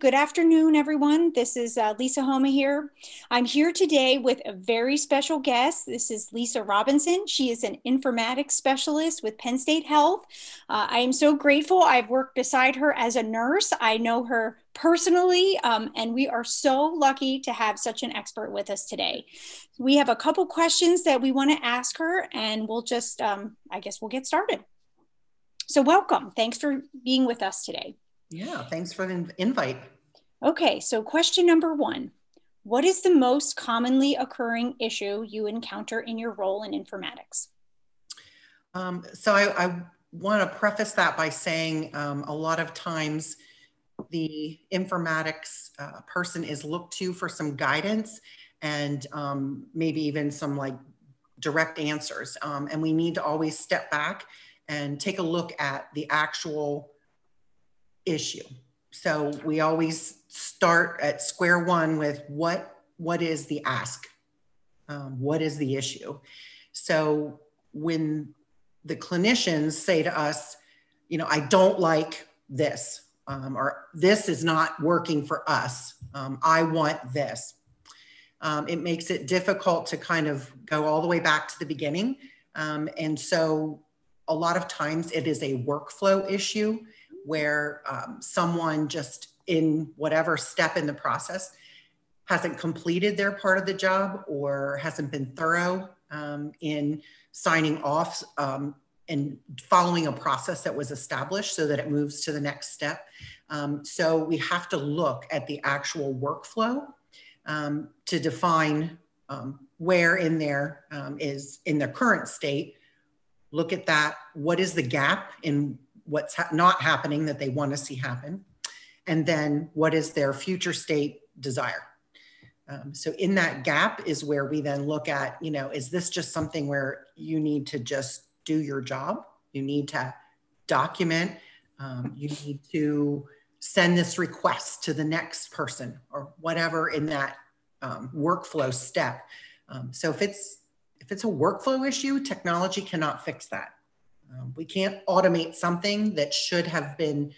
Good afternoon, everyone. This is uh, Lisa Homa here. I'm here today with a very special guest. This is Lisa Robinson. She is an informatics specialist with Penn State Health. Uh, I am so grateful. I've worked beside her as a nurse. I know her personally, um, and we are so lucky to have such an expert with us today. We have a couple questions that we want to ask her, and we'll just, um, I guess we'll get started. So, welcome. Thanks for being with us today. Yeah, thanks for the invite. Okay, so question number one What is the most commonly occurring issue you encounter in your role in informatics? Um, so I, I want to preface that by saying um, a lot of times the informatics uh, person is looked to for some guidance and um, maybe even some like direct answers. Um, and we need to always step back and take a look at the actual issue. So we always start at square one with what what is the ask, um, what is the issue. So when the clinicians say to us, you know, I don't like this, um, or this is not working for us. Um, I want this. Um, it makes it difficult to kind of go all the way back to the beginning. Um, and so a lot of times it is a workflow issue where um, someone just in whatever step in the process hasn't completed their part of the job or hasn't been thorough um, in signing off um, and following a process that was established so that it moves to the next step. Um, so we have to look at the actual workflow um, to define um, where in there is in the current state. Look at that. What is the gap in what's ha- not happening that they want to see happen, and then what is their future state desire. Um, so in that gap is where we then look at, you know, is this just something where you need to just do your job? You need to document. Um, you need to send this request to the next person or whatever in that um, workflow step. Um, so if it's if it's a workflow issue, technology cannot fix that. Um, we can't automate something that should have been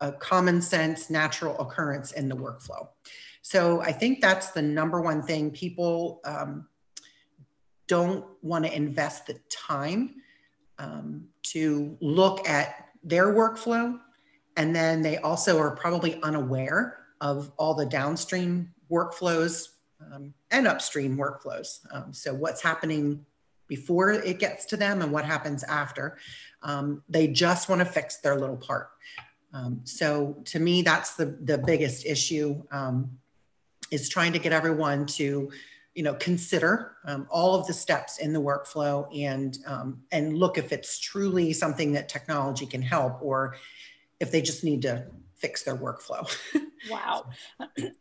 a common sense, natural occurrence in the workflow. So I think that's the number one thing. People um, don't want to invest the time um, to look at their workflow. And then they also are probably unaware of all the downstream workflows um, and upstream workflows. Um, so what's happening before it gets to them and what happens after. Um, they just want to fix their little part. Um, so to me, that's the, the biggest issue um, is trying to get everyone to, you know, consider um, all of the steps in the workflow and, um, and look if it's truly something that technology can help or if they just need to fix their workflow. wow.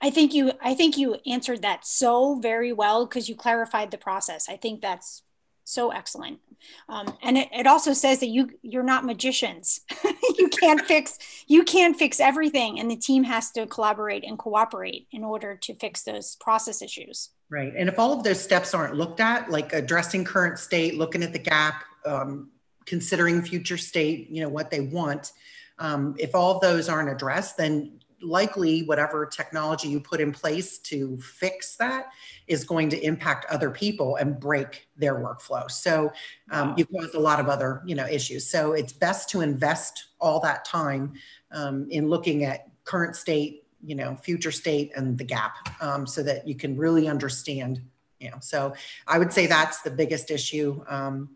I think you I think you answered that so very well because you clarified the process. I think that's so excellent. Um, and it, it also says that you you're not magicians. You can't fix you can't fix everything and the team has to collaborate and cooperate in order to fix those process issues. Right. And if all of those steps aren't looked at like addressing current state looking at the gap um, considering future state you know what they want um, if all of those aren't addressed then likely whatever technology you put in place to fix that is going to impact other people and break their workflow. So um, wow. you cause a lot of other you know issues. So it's best to invest all that time um, in looking at current state, you know, future state, and the gap, um, so that you can really understand. You know, so I would say that's the biggest issue. Um,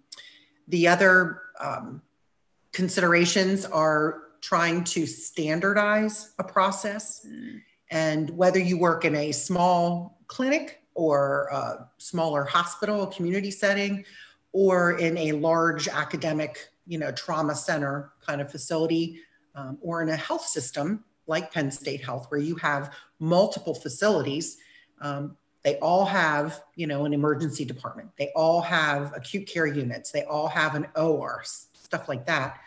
the other um, considerations are trying to standardize a process. Mm. And whether you work in a small clinic or a smaller hospital, community setting, or in a large academic, you know, trauma center kind of facility, um, or in a health system like Penn State Health, where you have multiple facilities, um, they all have, you know, an emergency department. They all have acute care units. They all have an OR, stuff like that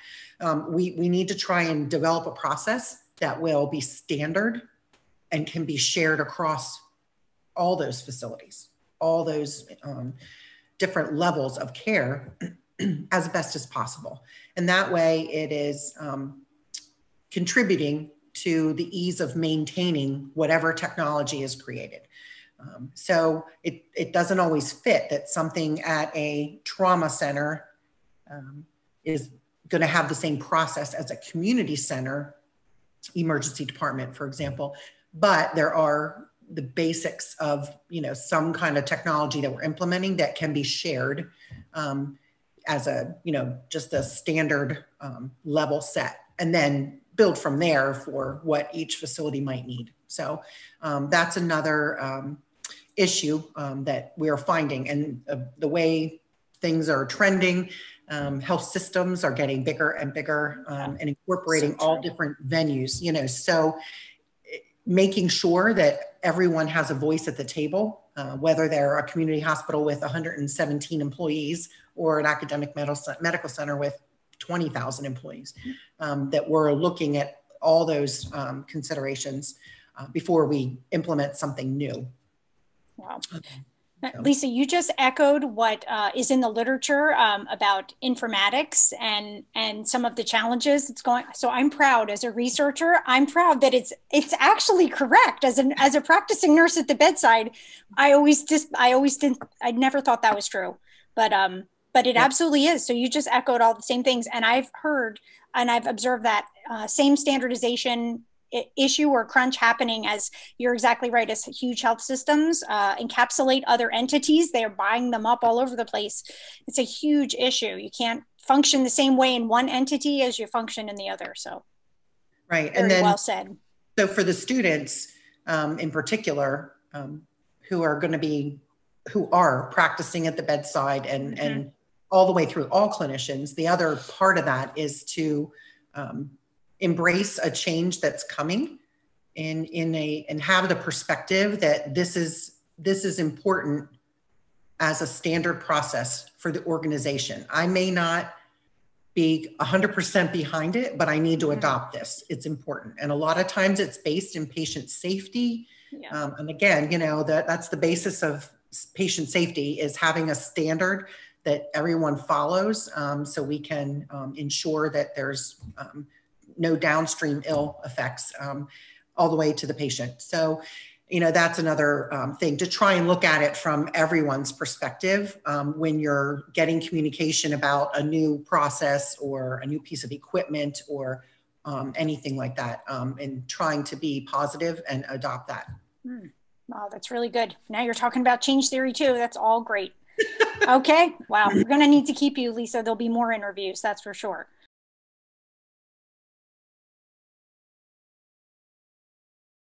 um, we, we need to try and develop a process that will be standard and can be shared across all those facilities, all those um, different levels of care as best as possible. And that way it is um, contributing to the ease of maintaining whatever technology is created. Um, so it, it doesn't always fit that something at a trauma center um, is going to have the same process as a community center emergency department, for example. But there are the basics of you know some kind of technology that we're implementing that can be shared um, as a you know just a standard um, level set, and then build from there for what each facility might need. So um, that's another um, issue um, that we are finding, and uh, the way things are trending. Um, health systems are getting bigger and bigger um, and incorporating so all different venues, you know, so eh, making sure that everyone has a voice at the table, uh, whether they're a community hospital with 117 employees or an academic medical center with 20,000 employees, um, that we're looking at all those um, considerations uh, before we implement something new. Wow. Lisa, you just echoed what uh, is in the literature um, about informatics and and some of the challenges it's going. So I'm proud as a researcher. I'm proud that it's it's actually correct as an as a practicing nurse at the bedside. I always just I always didn't I never thought that was true, but um but it yeah. absolutely is. So you just echoed all the same things, and I've heard and I've observed that uh, same standardization issue or crunch happening as you're exactly right as huge health systems uh, encapsulate other entities they're buying them up all over the place. It's a huge issue. You can't function the same way in one entity as you function in the other so. Right and then well said. so for the students um, in particular um, who are going to be who are practicing at the bedside and mm-hmm. and all the way through all clinicians the other part of that is to um, embrace a change that's coming and in a and have the perspective that this is this is important as a standard process for the organization. I may not be 100% behind it, but I need to mm-hmm. adopt this. It's important. And a lot of times it's based in patient safety. Yeah. Um, and again, you know, that that's the basis of patient safety is having a standard that everyone follows um, so we can um, ensure that there's um, no downstream ill effects um, all the way to the patient. So, you know, that's another um, thing to try and look at it from everyone's perspective um, when you're getting communication about a new process or a new piece of equipment or um, anything like that, um, and trying to be positive and adopt that. Hmm. Wow, that's really good. Now you're talking about change theory too. That's all great. okay. Wow. We're going to need to keep you, Lisa. There'll be more interviews, that's for sure.